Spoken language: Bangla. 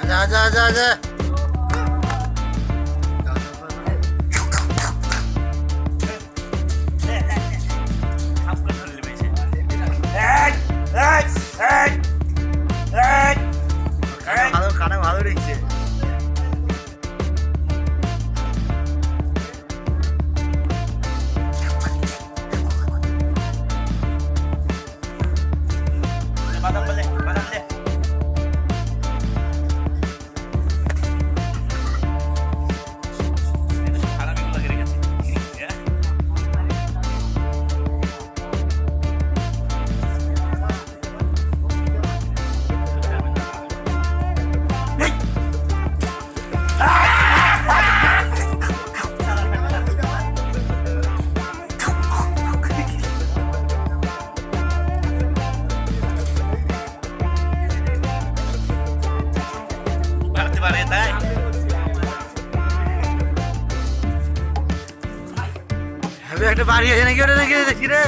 আচ্ছা আচ্ছা আচ্ছা আচ্ছা কানে ভালো রেখেছে। আমি একটা বাড়ি আছে নাকি ওটা নাকি দেখি রে?